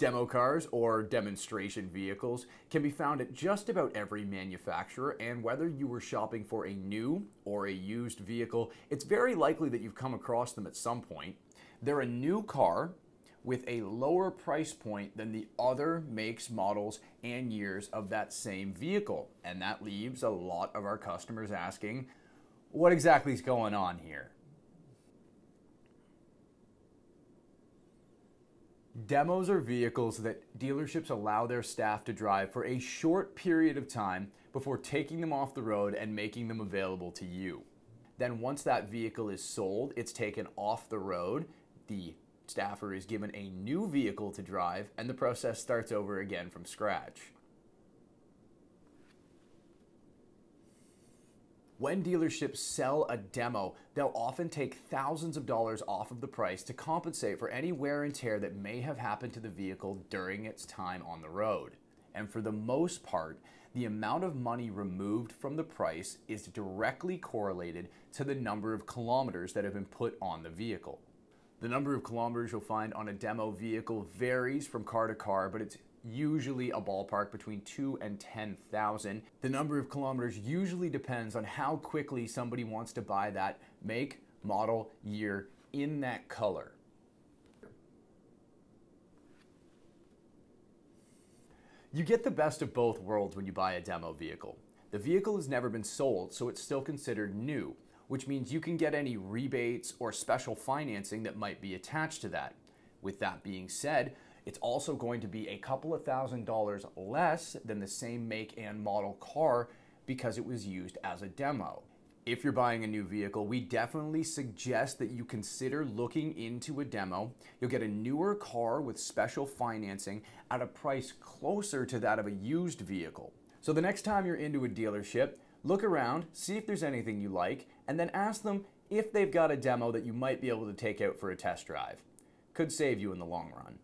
Demo cars or demonstration vehicles can be found at just about every manufacturer, and whether you were shopping for a new or a used vehicle, it's very likely that you've come across them at some point. They're a new car with a lower price point than the other makes, models, and years of that same vehicle. And that leaves a lot of our customers asking, what exactly is going on here? Demos are vehicles that dealerships allow their staff to drive for a short period of time before taking them off the road and making them available to you. Then once that vehicle is sold, it's taken off the road, the staffer is given a new vehicle to drive, and the process starts over again from scratch. When dealerships sell a demo, they'll often take thousands of dollars off of the price to compensate for any wear and tear that may have happened to the vehicle during its time on the road. And for the most part, the amount of money removed from the price is directly correlated to the number of kilometers that have been put on the vehicle. The number of kilometers you'll find on a demo vehicle varies from car to car, but it's usually a ballpark between 2 and 10,000. The number of kilometers usually depends on how quickly somebody wants to buy that make, model, year in that color. You get the best of both worlds when you buy a demo vehicle. The vehicle has never been sold, so it's still considered new, which means you can get any rebates or special financing that might be attached to that. With that being said, it's also going to be a couple of thousand dollars less than the same make and model car because it was used as a demo. If you're buying a new vehicle, we definitely suggest that you consider looking into a demo. You'll get a newer car with special financing at a price closer to that of a used vehicle. So the next time you're into a dealership, look around, see if there's anything you like, and then ask them if they've got a demo that you might be able to take out for a test drive. Could save you in the long run.